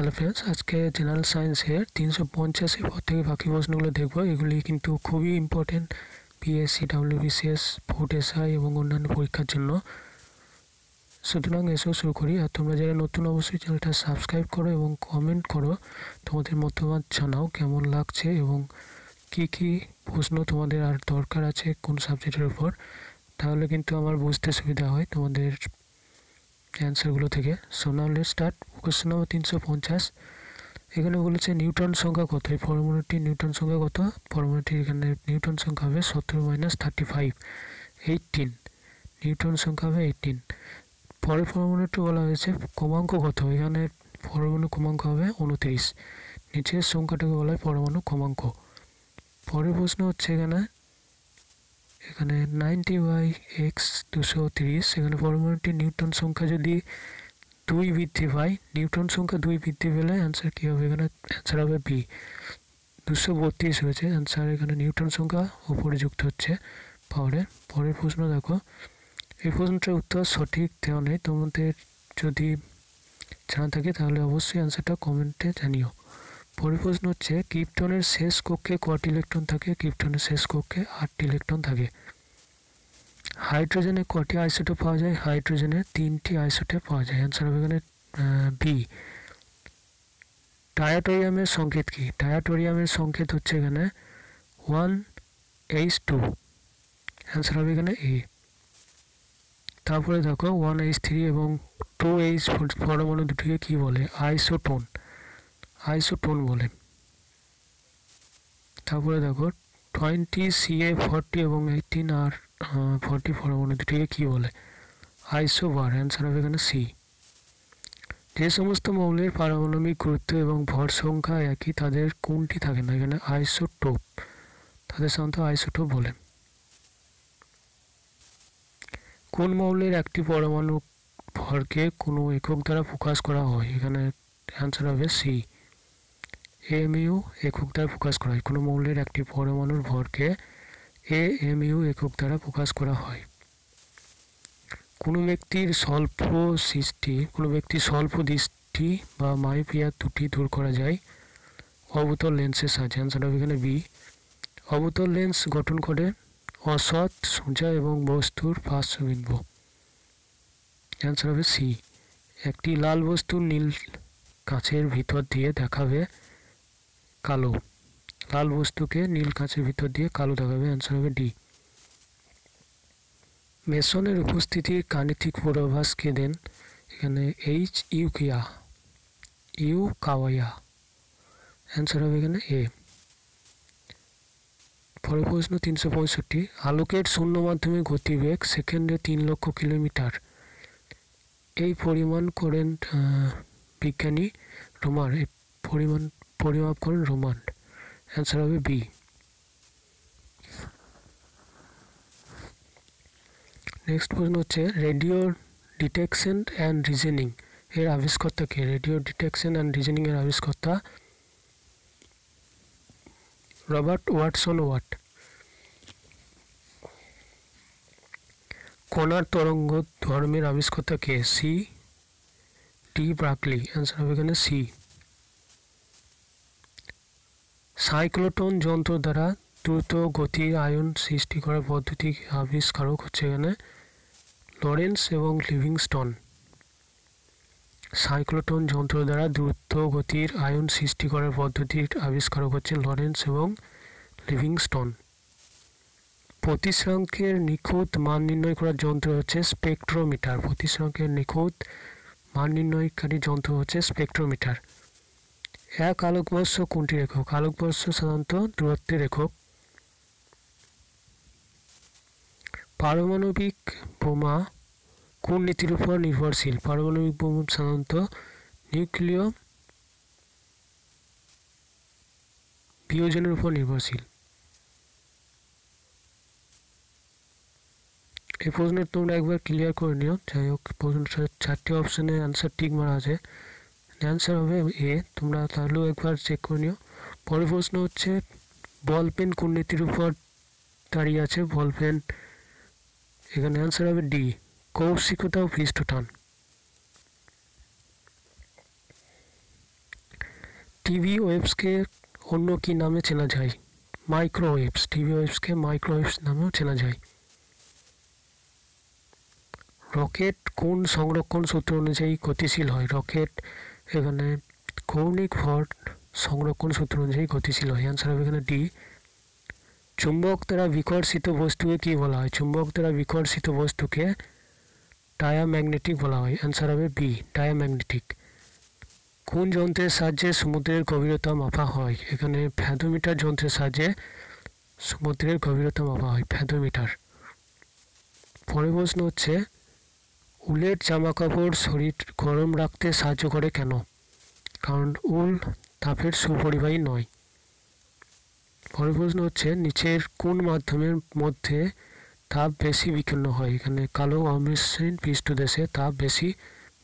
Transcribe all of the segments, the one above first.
Hello friends আজকে general সায়েন্সের তিনশো পঞ্চাশের পর থেকে বাকি প্রশ্নগুলো দেখব। এগুলি কিন্তু খুবই important PSC WBCS food SI এবং অন্যান্য পরীক্ষার জন্য। সুতরাং এসেও শুরু করি। আর তোমরা যারা নতুন, অবশ্যই চ্যানেলটা সাবস্ক্রাইব করো এবং কমেন্ট করো। তোমাদের মতামত জানাও কেমন লাগছে এবং কি কি প্রশ্ন তোমাদের আর দরকার আছে কোন সাবজেক্টের উপর। তাহলে কিন্তু আমার বুঝতে সুবিধা হয় তোমাদের অ্যান্সারগুলো থেকে। সো স্টার্ট কোশ্চেন নম্বর তিনশো পঞ্চাশ। এখানে বলেছে নিউটন সংখ্যা কত? এই পরমাণুটি নিউটন সংখ্যা কত? পরমাণুটির এখানে নিউটন সংখ্যা হবে সতেরো minus thirty five eighteen newton সংখ্যা হবে এইটিন পরের পরমাণুটি বলা হয়েছে, ক্রমাঙ্ক কত? এখানে পরমাণু ক্রমাঙ্ক হবে উনত্রিশ। নিচের সংখ্যাটাকে বলা হয় পরমাণু ক্রমাঙ্ক। পরের প্রশ্ন হচ্ছে এখানে এখানে নাইনটি বাই এক্স দুশো তিরিশ, এখানে পরমাণুটি নিউটন সংখ্যা যদি দুই বৃদ্ধি পায় নিউটন সংখ্যা দুই বৃদ্ধি পেলে অ্যান্সার কী হবে? এখানে অ্যান্সার হবে বি দুশো বত্রিশ হয়েছে অ্যান্সার এখানে নিউটন সংখ্যা উপরে যুক্ত হচ্ছে পাওয়ারের পরের প্রশ্ন দেখো। এই প্রশ্নটার উত্তর সঠিক দেওয়া নেই, তোমাদের যদি জানা থাকে তাহলে অবশ্যই অ্যান্সারটা কমেন্টে জানিও। পরের প্রশ্ন হচ্ছে, ক্রিপ্টনের শেষ কক্ষে কটি ইলেকট্রন থাকে? ক্রিপ্টনের শেষ কক্ষে আটটি ইলেকট্রন থাকে। হাইড্রোজেনে কটি আইসোটে পাওয়া যায়? হাইড্রোজেনে তিনটি আইসোটে পাওয়া যায়। অ্যান্সার হবে এখানে বি টায়াটোরিয়ামের সংকেত কি? টায়াটোরিয়ামের সংকেত হচ্ছে এখানে ওয়ান এইচ টু। অ্যান্সার হবে এখানে এ তারপরে দেখো, ওয়ান এইচ থ্রি এবং টু এইচ পরমাণু দুটিকে কী বলে? আইসোটোন। আইসোটোন বলে তারপরে দেখো টোয়েন্টি সিএ ফর্টি এবং এইটিন আর ফর্টি পরমাণু দুটিকে কী বলে? আইসোবার অ্যান্সার হবে এখানে সি যে সমস্ত মৌলের পারমাণবিক গুরুত্ব এবং ভর সংখ্যা একই, তাদের কোনটি থাকে না? এখানে আইসোটোপ, তাদের সাধারণত আইসোটোপ বলে। কোন মৌলের একটি পরমাণু ভরকে কোনো একক দ্বারা প্রকাশ করা হয়? এখানে অ্যান্সার হবে সি এমইউ একক দ্বারা প্রকাশ করা হয়। কোনো মৌলের একটি পরমাণুর ভরকে এ এমইউ একক দ্বারা প্রকাশ করা হয়। কোনো ব্যক্তির স্বল্প সৃষ্টি কোনো ব্যক্তির স্বল্প দৃষ্টি বা মাইপিয়া ত্রুটি দূর করা যায়। অবতল লেন্সের সাহায্যে। অ্যান্সার হবে এখানে বি অবতল লেন্স গঠন করে অসৎ সোজা এবং বস্তুর পার্শ্ববিম্ব অ্যান্সার হবে সি একটি লাল বস্তুর নীল কাঁচের ভিতর দিয়ে দেখাবে। কালো। লাল বস্তুকে নীল কাঁচের ভিতর দিয়ে কালো দেখাবে। অ্যান্সার হবে ডি মেসনের উপস্থিতির গাণিতিক পূর্বাভাস কে দেন? এখানে এইচ ইউকিয়া ইউ কাওয়াইয়া অ্যান্সার হবে এখানে এ পরের প্রশ্ন তিনশো পঁয়ষট্টি। আলোকের শূন্য মাধ্যমে গতিবেগ সেকেন্ডে তিন লক্ষ কিলোমিটার। এই পরিমাণ করেন বিজ্ঞানী রোমান এই পরিমাণ পরিমাপ করেন রোমান অ্যান্সার হবে বি নেক্সট প্রশ্ন হচ্ছে রেডিও ডিটেকশন অ্যান্ড রিজনিং এর আবিষ্কর্তা কে? রেডিও ডিটেকশন অ্যান্ড রিজনিং এর আবিষ্কর্তা রবার্ট ওয়াটসন ওয়াট। কণার তরঙ্গ ধর্মের আবিষ্কর্তা কে? সি টি ব্রাকলি অ্যান্সার হবে এখানে সি সাইক্লোটন যন্ত্র দ্বারা দ্রুত গতির আয়ন সৃষ্টি করার পদ্ধতি আবিষ্কারক হচ্ছে এখানে লরেন্স এবং লিভিংস্টন। সাইক্লোটন যন্ত্র দ্বারা দ্রুত গতির আয়ন সৃষ্টি করার পদ্ধতির আবিষ্কারক হচ্ছে লরেন্স এবং লিভিংস্টন। প্রতিশ্রাঙ্কের নিখুঁত মান নির্ণয় করার যন্ত্র হচ্ছে স্পেকট্রোমিটার। প্রতিশ্রাঙ্কের নিখুঁত মান নির্ণয়কারী যন্ত্র হচ্ছে স্পেকট্রোমিটার। এক আলোকবর্ষ কোনটি একক আলোকবর্ষ সাধারণত দূরত্বের একক পারমাণবিক বোমা কোন নীতির উপর নির্ভরশীল? পারমাণবিক বোমা সাধারণত নিউক্লিয় বিয়োজনের উপর নির্ভরশীল। এই প্রশ্নের তোমরা একবার ক্লিয়ার করে নিও। যাই হোক প্রশ্ন চারটি অপশনে অ্যান্সার ঠিক মারা আছে। অ্যান্সার হবে এ তোমরা তাহলেও একবার চেক করে নিও। পরের প্রশ্ন হচ্ছে বল পেন কোন নীতির উপর দাঁড়িয়ে আছে? বল পেন এখানে অ্যান্সার হবে ডি কৌশিকতা ও পৃষ্ঠটান টিভি ওয়েভসকে অন্য কি নামে চেনা যায়? মাইক্রোওয়েভস টিভি ওয়েভসকে মাইক্রোওয়েভস নামেও চেনা যায়। রকেট কোন সংরক্ষণ সূত্র অনুযায়ী গতিশীল হয়? রকেট এখানে কৌণিক ভর সংরক্ষণ সূত্র অনুযায়ী গতিশীল হয়। অ্যান্সার হবে এখানে ডি চুম্বক দ্বারা বিকর্ষিত বস্তুকে কি বলা হয়? চুম্বক দ্বারা বিকর্ষিত বস্তুকে ডায়াম্যাগনেটিক বলা হয়। অ্যান্সার হবে বি ডায়াম্যাগনেটিক কোন যন্ত্রের সাহায্যে সমুদ্রের গভীরতা মাপা হয়? এখানে ফ্যাদোমিটার যন্ত্রের সাহায্যে সমুদ্রের গভীরতা মাপা হয়, ফ্যাদোমিটার। পরের প্রশ্ন হচ্ছে উলের জামা কাপড় শরীর গরম রাখতে সাহায্য করে কেন? কারণ উল তাপের সুপরিবাহী নয়। পরের প্রশ্ন হচ্ছে, নিচের কোন মাধ্যমের মধ্যে তাপ বেশি বিকীর্ণ হয়? এখানে কালো অমসৃণ পৃষ্ঠদেশে তাপ বেশি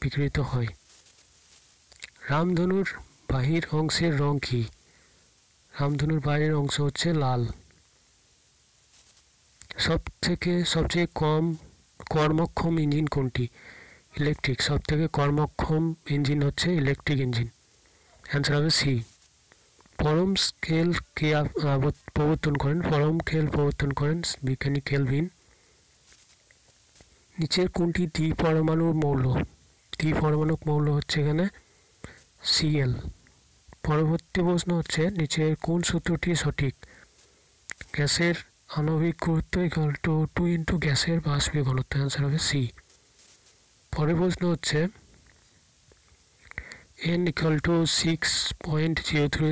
বিকৃত হয়। রামধনুর বাহির অংশের রং কী? রামধনুর বাইরের অংশ হচ্ছে লাল। সব থেকে সবচেয়ে কম কর্মক্ষম ইঞ্জিন কোনটি? ইলেকট্রিক। সব থেকে কর্মক্ষম ইঞ্জিন হচ্ছে ইলেকট্রিক ইঞ্জিন। অ্যান্সার হবে সি। পরম স্কেল কে প্রবর্তন করেন? পরম স্কেল প্রবর্তন করেন বিজ্ঞানী কেলভিন। নিচের কোনটি দ্বি পরমাণু মৌল? দ্বি পরমাণু মৌল হচ্ছে এখানে সিএল পরবর্তী প্রশ্ন হচ্ছে, নিচের কোন সূত্রটি সঠিক? গ্যাসের আণবিক গুরুত্ব ইকাল টু টু ইন্টু গ্যাসের বাষ্পীয় ঘনত্ব অ্যান্সার হবে সি পরের প্রশ্ন হচ্ছে N equal to six point zero three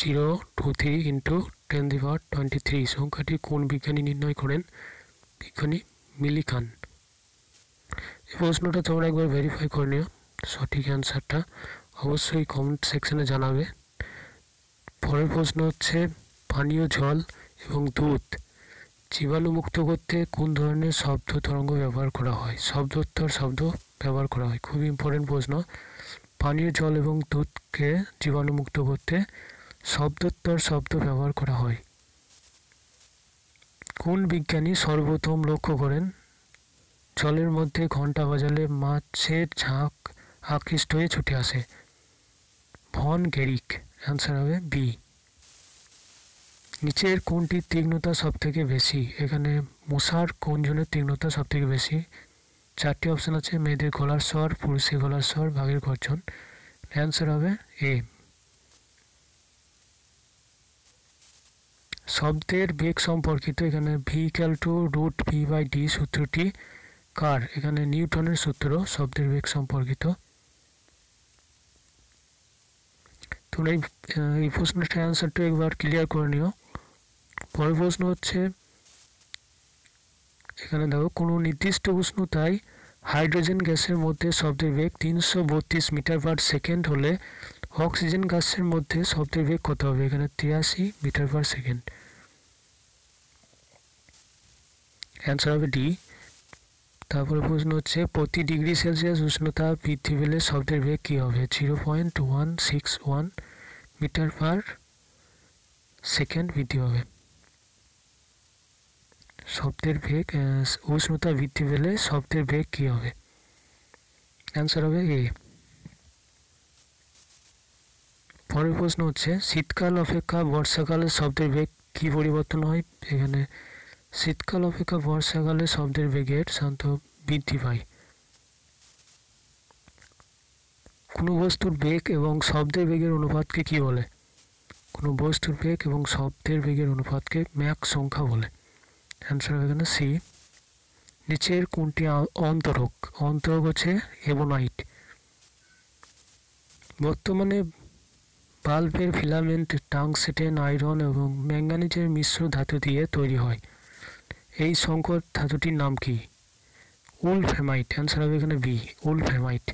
zero two three into ten the power twenty three সংখ্যাটি কোন বিজ্ঞানী নির্ণয় করেন? বিজ্ঞানী মিলিকান। এই প্রশ্নটা তোমরা একবার ভেরিফাই করে নিও, সঠিক অ্যান্সারটা অবশ্যই কমেন্ট সেকশনে জানাবে। পরের প্রশ্ন হচ্ছে, পানীয় জল এবং দুধ জীবাণুমুক্ত করতে কোন ধরনের শব্দ তরঙ্গ ব্যবহার করা হয়? শব্দোত্তর শব্দ ব্যবহার করা হয়। খুব ইম্পর্টেন্ট প্রশ্ন। পানীয় জল এবং দুধকে জীবাণুমুক্ত করতে শব্দোত্তর শব্দ ব্যবহার করা হয়। কোন বিজ্ঞানী সর্বপ্রথম লক্ষ্য করেন? জলের মধ্যে ঘণ্টা বাজালে মাছের ঝাঁক আকৃষ্ট হয়ে ছুটে আসে। Von Guericke. অ্যান্সার হবে বি। নিচের কোনটির তীক্ষ্ণতা সব থেকে বেশি, এখানে মশার কোন জনের তীক্ষ্ণতা সব থেকে বেশি। চারটি অপশান আছে, মেয়েদের গলার স্বর, পুরুষের গলার স্বর, ভাগের গর্জন। অ্যান্সার হবে এ শব্দের বেগ সম্পর্কিত এখানে V equal to root V by D সূত্রটি কার? এখানে নিউটনের সূত্র, শব্দের বেগ সম্পর্কিত। তোমরা এই প্রশ্নটার অ্যান্সারটা একবার ক্লিয়ার করে নিও। পরের প্রশ্ন হচ্ছে, এখানে দেখো, কোনো নির্দিষ্ট উষ্ণতায় হাইড্রোজেন গ্যাসের মধ্যে শব্দের বেগ তিনশো বত্রিশ মিটার পার সেকেন্ড হলে অক্সিজেন গ্যাসের মধ্যে শব্দের বেগ কত হবে? এখানে তিরাশি মিটার পার সেকেন্ড। অ্যান্সার হবে ডি। তারপরে প্রশ্ন হচ্ছে, প্রতি ডিগ্রি সেলসিয়াস উষ্ণতা বৃদ্ধি পেলে শব্দের বেগ কী হবে? Zero point one six one metre per second বৃদ্ধি পাবে। শব্দের বেগ উষ্ণতা বৃদ্ধি পেলে শব্দের বেগ কী হবে? অ্যান্সার হবে এ পরের প্রশ্ন হচ্ছে, শীতকাল, অপেক্ষা, বর্ষাকালে শব্দের বেগ কী পরিবর্তন হয়? এখানে শীতকাল, অপেক্ষা, বর্ষাকালে শব্দের বেগের শান্ত বৃদ্ধি পায়। কোনো বস্তুর বেগ এবং শব্দের বেগের অনুপাতকে কি বলে? কোনো বস্তুর বেগ এবং শব্দের বেগের অনুপাতকে ম্যাক সংখ্যা বলে। অ্যান্সার হবে এখানে সি নিচের কোনটি অন্তরক? অন্তরক হচ্ছে এবোনাইট বর্তমানে বাল্বের ফিলামেন্ট টাংসেটেন আয়রন এবং ম্যাঙ্গানিজের মিশ্র ধাতু দিয়ে তৈরি হয়। এই সংকর ধাতুটির নাম কি? উলফেমাইট। অ্যান্সার হবে এখানে বি উলফেমাইট।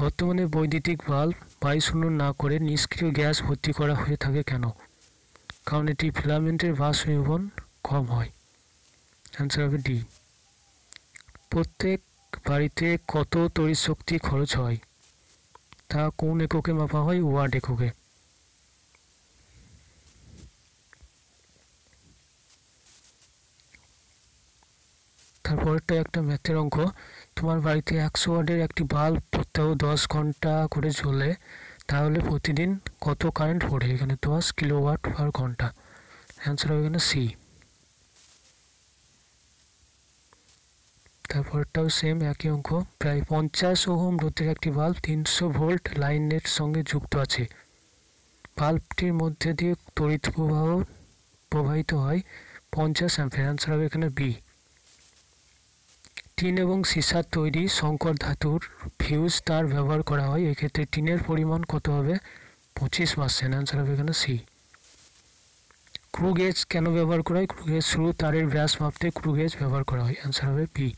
বর্তমানে বৈদ্যুতিক বাল্ব বায়ুশূন্য না করে নিষ্ক্রিয় গ্যাস ভর্তি করা হয়ে থাকে কেন? কারণ এটি ফিলামেন্টের বাষ্পীভবন কম হয়। অ্যান্সার হবে ডি প্রত্যেক বাড়িতে কত তড়িৎ শক্তি খরচ হয়? তা কোন এককে মাপা হয়? ওয়ার্ড এককে। তারপরটা একটা ম্যাথের অঙ্ক। তোমার বাড়িতে একশো ওয়ার্ডের একটি বাল্ব প্রত্যহ দশ ঘণ্টা করে চলে তাহলে প্রতিদিন কত কারেন্ট পড়ে? এখানে দশ কিলোওয়াট পার ঘণ্টা। অ্যান্সার হবে এখানে সি তারপরটাও সেম একই অঙ্ক। প্রায় পঞ্চাশ ওহম রোধের একটি বাল্ব তিনশো ভোল্ট লাইনের সঙ্গে যুক্ত আছে। বাল্বটির মধ্যে দিয়ে তড়িৎ প্রবাহ প্রবাহিত হয় পঞ্চাশ অ্যাম্পের অ্যান্সার হবে এখানে বি টিন এবং সিসার তৈরি সংকর ধাতুর ফিউজ তার ব্যবহার করা হয়, এক্ষেত্রে টিনের পরিমাণ কত হবে? পঁচিশ পার্সেন্ট অ্যান্সার হবে এখানে সি ক্রু গেজ কেন ব্যবহার করা হয়? ক্রু গেজ শুরু তারের ব্যাস মাপতে ক্রু গেজ ব্যবহার করা হয় অ্যান্সার হবে বি